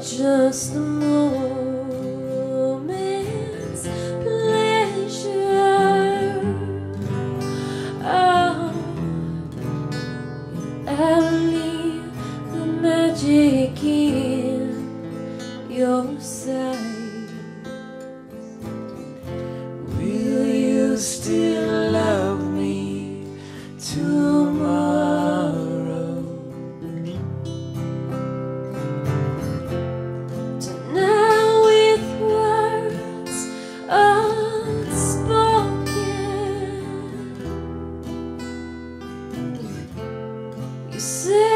just a moment's pleasure. Oh, ah, I'll leave the magic in your sight. Will you still love me tomorrow? You say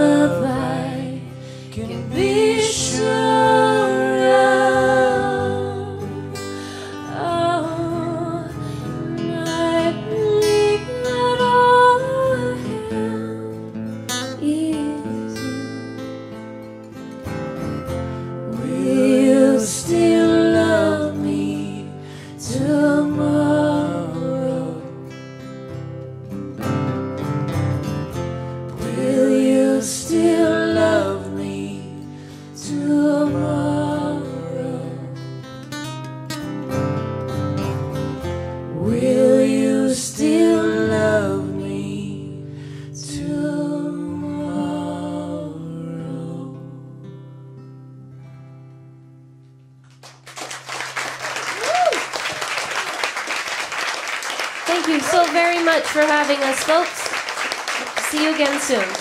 Thank you so very much for having us, folks. See you again soon.